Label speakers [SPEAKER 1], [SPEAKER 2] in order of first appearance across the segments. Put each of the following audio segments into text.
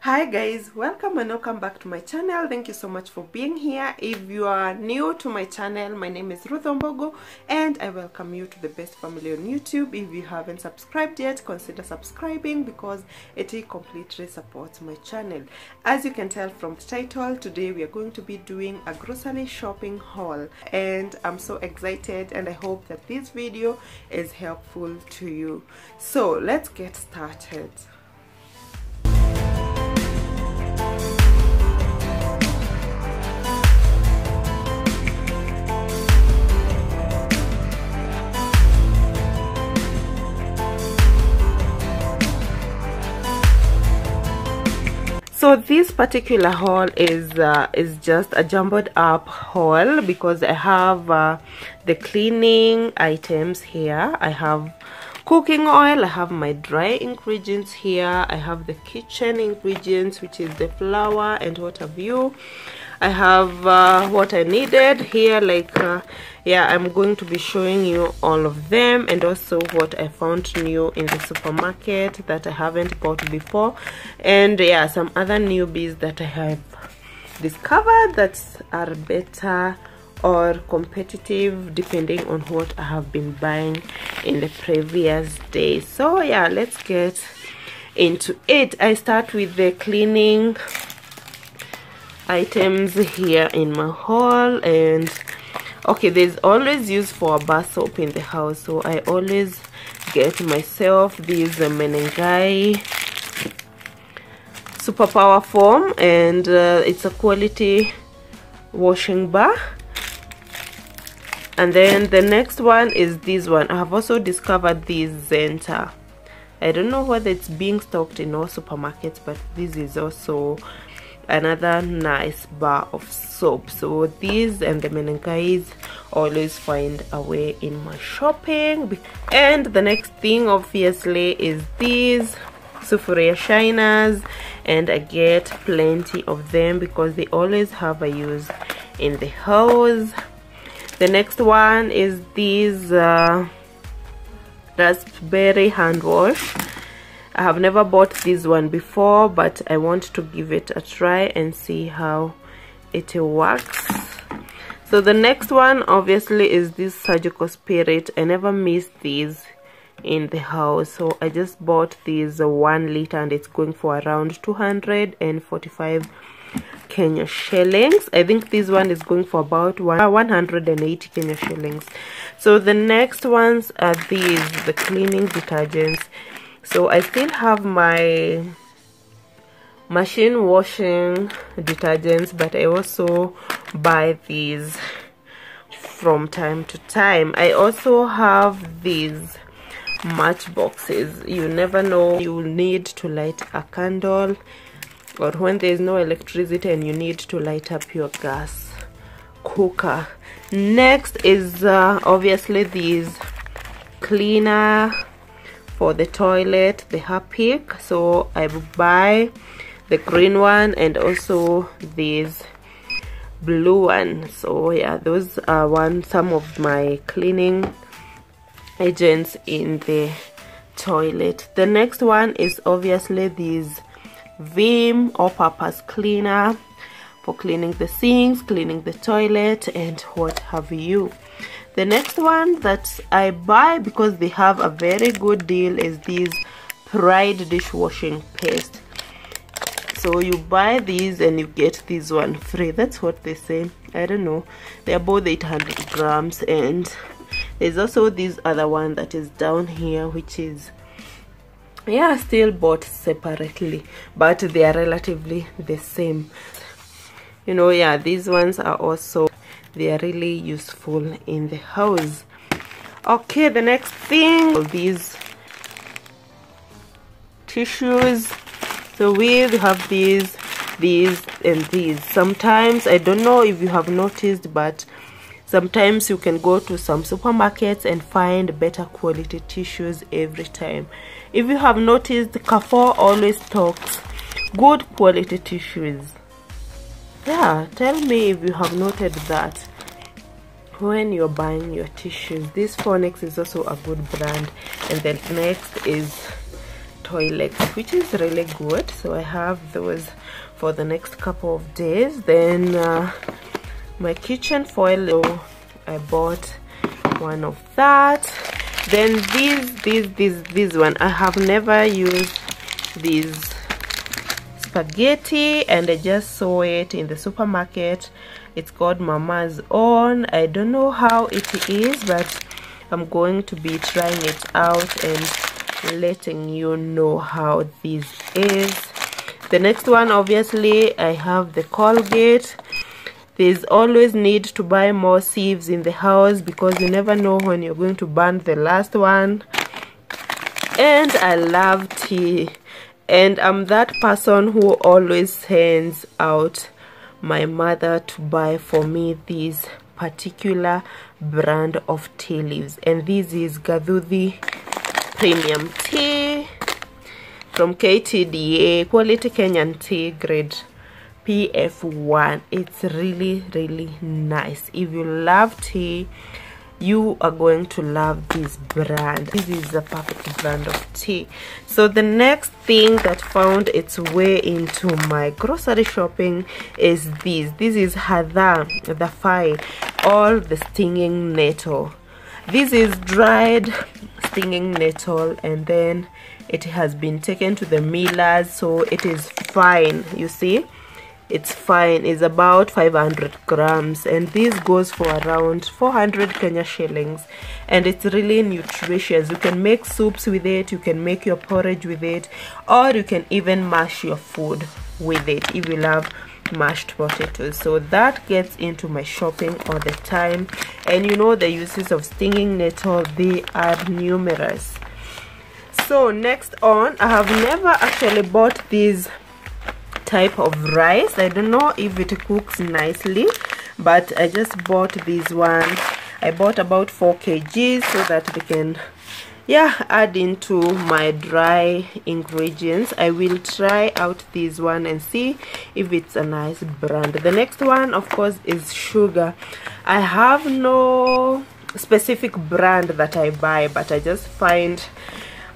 [SPEAKER 1] hi guys welcome and welcome back to my channel. Thank you so much for being here. If you are new to my channel my name is ruth Wambugu and i welcome you to the best family on youtube. If you haven't subscribed yet consider subscribing because it completely supports my channel. As you can tell from the title today we are going to be doing a grocery shopping haul and i'm so excited and i hope that this video is helpful to you. So let's get started so this particular haul is uh, is just a jumbled up haul because i have uh, the cleaning items here. I have cooking oil. I have my dry ingredients here. I have the kitchen ingredients which is the flour and what have you i have uh, what i needed here like uh, yeah i'm going to be showing you all of them and also what i found new in the supermarket that i haven't bought before. And yeah some other newbies that i have discovered that are better or competitive depending on what i have been buying in the previous day. So yeah let's get into it. I start with the cleaning items here in my haul and okay there's always use for a bar soap in the house so i always get myself these uh, menengai superpower foam and uh, it's a quality washing bar. And then the next one is this one. I have also discovered this zenta. I don't know whether it's being stocked in all supermarkets but this is also another nice bar of soap. So these and the menengais always find a way in my shopping. And the next thing obviously is these sufuria shiners. And i get plenty of them because they always have a use in the house. The next one is these uh, raspberry hand wash I have never bought this one before but I want to give it a try and see how it works so the next one obviously is this surgical spirit I never miss these in the house so I just bought this one liter and it's going for around 245 Kenya shillings. I think this one is going for about 180 uh, Kenya shillings. So the next ones are these, the cleaning detergents. So I still have my machine washing detergents, but I also buy these from time to time. I also have these match boxes. You never know you need to light a candle or when there is no electricity and you need to light up your gas cooker next is uh, obviously these cleaner for the toilet the Harpic so I buy the green one and also these blue one. So yeah those are one some of my cleaning agents in the toilet. The next one is obviously these Vim all-purpose cleaner for cleaning the sinks, cleaning the toilet and what have you. The next one that I buy because they have a very good deal is this Pride dishwashing paste. So you buy these and you get this one free. That's what they say. I don't know. They're both 800 grams and there's also this other one that is down here which is yeah still bought separately but they are relatively the same you know yeah these ones are also they are really useful in the house. Okay the next thing these tissues. So we have these these and these. Sometimes i don't know if you have noticed but sometimes you can go to some supermarkets and find better quality tissues every time. If you have noticed Carrefour always stocks good quality tissues yeah tell me if you have noted that when you're buying your tissues this Phoenix is also a good brand. And then next is toilet which is really good. So i have those for the next couple of days. Then uh, my kitchen foil i bought one of that. Then these these these this one. I have never used these spaghetti and i just saw it in the supermarket. It's called mama's own. I don't know how it is but i'm going to be trying it out and letting you know how this is. The next one obviously i have the colgate. There's always need to buy more sieves in the house because you never know when you're going to burn the last one. And i love tea and i'm that person who always sends out my mother to buy for me this particular brand of tea leaves. And this is Gadhuthi premium tea from KTDA quality Kenyan tea grade PF1 it's really really nice. If you love tea you are going to love this brand. This is a perfect brand of tea. So the next thing that found its way into my grocery shopping is this. This is hadha the fire all the stinging nettle. This is dried stinging nettle and then it has been taken to the millers so it is fine you see it's fine. It's about 500 grams and this goes for around 400 kenya shillings. And it's really nutritious. You can make soups with it you can make your porridge with it or you can even mash your food with it if you love mashed potatoes. So that gets into my shopping all the time. And you know the uses of stinging nettle they are numerous. So next on i have never actually bought these type of rice. I don't know if it cooks nicely but i just bought this one i bought about 4 kgs so that they can yeah add into my dry ingredients. I will try out this one and see if it's a nice brand. The next one of course is sugar. I have no specific brand that i buy but i just find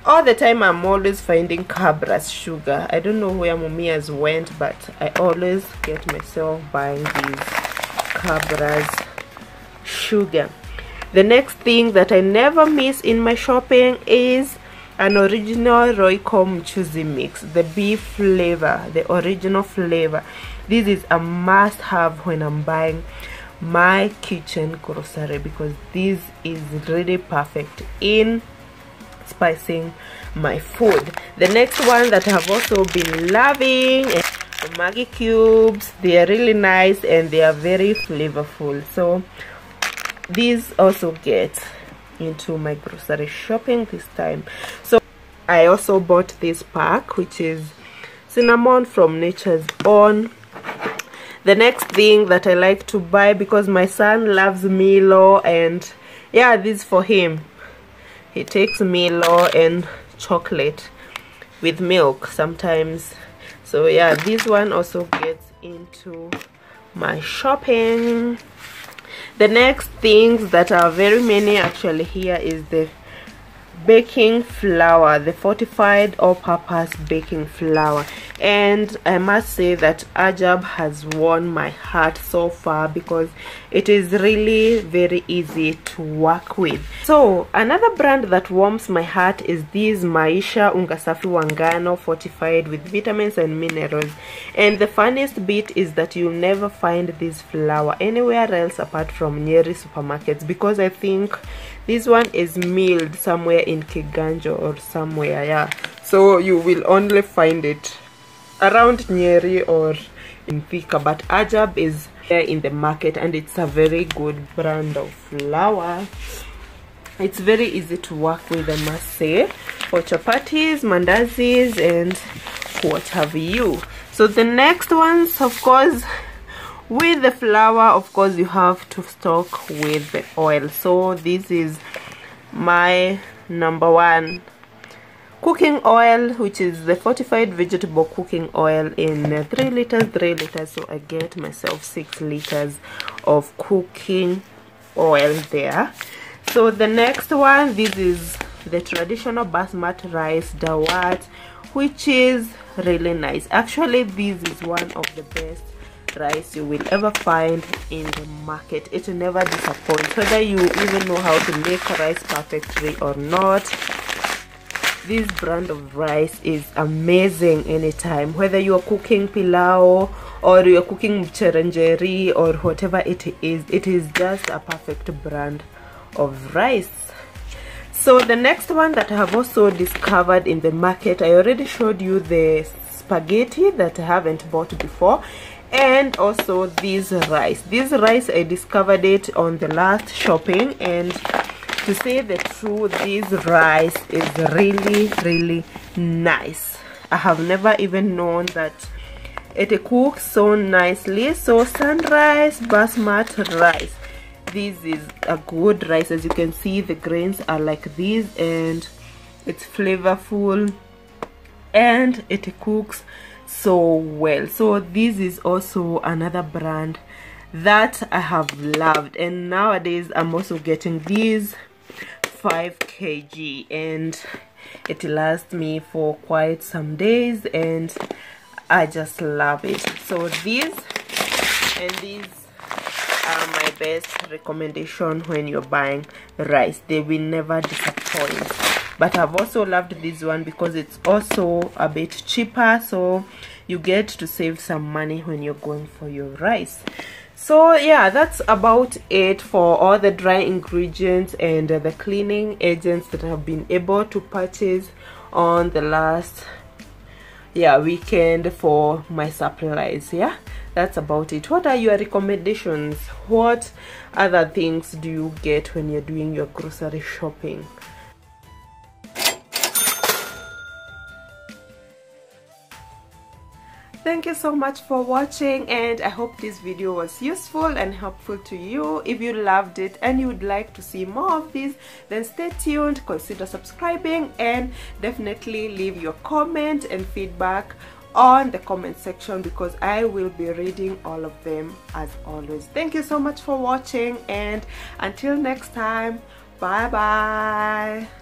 [SPEAKER 1] all the time i'm always finding Kabras sugar. I don't know where mumias went but i always get myself buying these Kabras sugar. The next thing that i never miss in my shopping is an original royco mchuzi mix the beef flavor the original flavor. This is a must have when i'm buying my kitchen grocery because this is really perfect in spicing my food. The next one that i've also been loving is maggi cubes. They are really nice and they are very flavorful. So these also get into my grocery shopping this time. So i also bought this pack which is cinnamon from nature's own. The next thing that i like to buy because my son loves milo and yeah this for him he takes Milo and chocolate with milk sometimes. So yeah this one also gets into my shopping. The next things that are very many actually here is the baking flour the fortified all-purpose baking flour and i must say that ajab has won my heart so far because it is really very easy to work with. So another brand that warms my heart is this maisha ungasafi wangano fortified with vitamins and minerals. And the funniest bit is that you'll never find this flour anywhere else apart from nyeri supermarkets because i think this one is milled somewhere in kiganjo or somewhere yeah. So you will only find it around nyeri or in Thika but Ajab is there in the market and it's a very good brand of flour. It's very easy to work with I must say for chapatis, mandazis and what have you. So the next ones of course with the flour of course you have to stock with the oil. So this is my number one cooking oil which is the fortified vegetable cooking oil in uh, 3 liters 3 liters. So i get myself 6 liters of cooking oil there. So the next one this is the traditional basmati rice Daawat which is really nice. Actually this is one of the best rice you will ever find in the market. It will never disappoint whether you even know how to make rice perfectly or not this brand of rice is amazing anytime. Whether you are cooking pilau or you're cooking mcherenjeri or whatever it is it is just a perfect brand of rice. So the next one that i have also discovered in the market i already showed you the spaghetti that i haven't bought before and also this rice. This rice i discovered it on the last shopping and to say the truth this rice is really really nice. I have never even known that it cooks so nicely. So sunrise basmati rice. This is a good rice. As you can see the grains are like this and it's flavorful and it cooks so well. So this is also another brand that i have loved. And nowadays i'm also getting these 5 kg and it lasts me for quite some days and I just love it. So these and these are my best recommendation when you're buying rice. They will never disappoint. But I've also loved this one because it's also a bit cheaper so you get to save some money when you're going for your rice so yeah that's about it for all the dry ingredients and uh, the cleaning agents that I've been able to purchase on the last yeah weekend for my supplies yeah? That's about it. What are your recommendations? What other things do you get when you're doing your grocery shopping thank you so much for watching and i hope this video was useful and helpful to you if you loved it and you would like to see more of this then stay tuned consider subscribing and definitely leave your comment and feedback on the comment section because I will be reading all of them as always. Thank you so much for watching and until next time, bye bye.